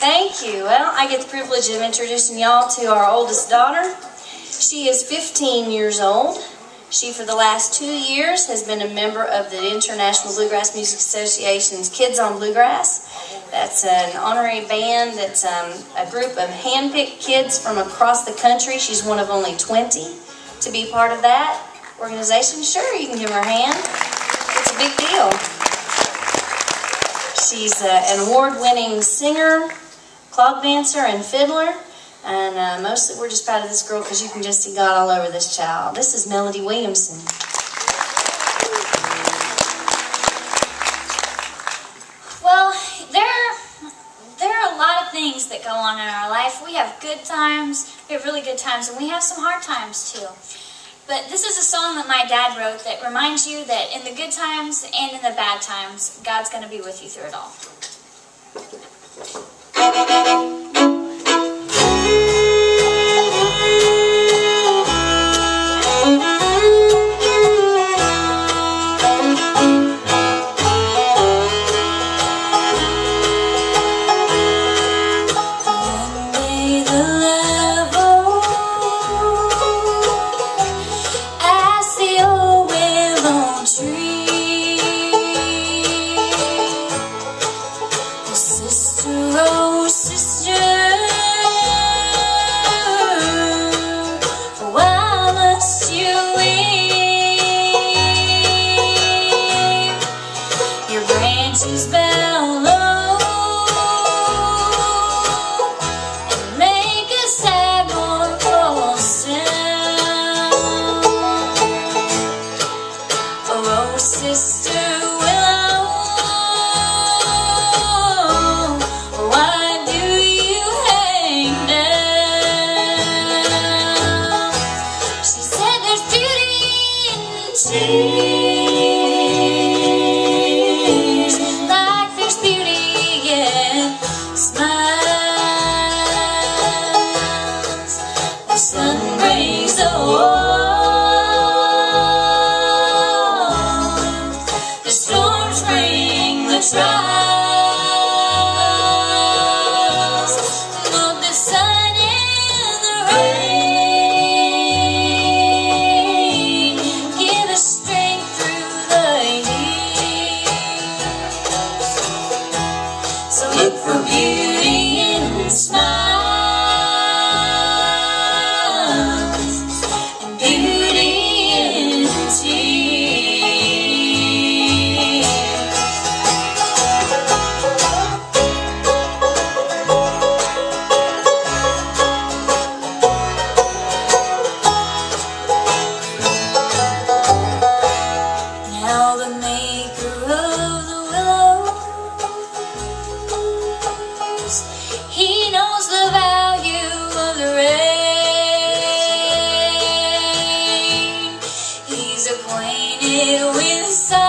Thank you. Well, I get the privilege of introducing y'all to our oldest daughter. She is 15 years old. She, for the last two years, has been a member of the International Bluegrass Music Association's Kids on Bluegrass. That's an honorary band that's um, a group of hand-picked kids from across the country. She's one of only 20 to be part of that organization. Sure, you can give her a hand. It's a big deal. She's uh, an award-winning singer, clog dancer, and fiddler. And uh, mostly we're just proud of this girl because you can just see God all over this child. This is Melody Williamson. Well, there, there are a lot of things that go on in our life. We have good times, we have really good times, and we have some hard times too. But this is a song that my dad wrote that reminds you that in the good times and in the bad times, God's going to be with you through it all. Música Sister look for beauty eu estou.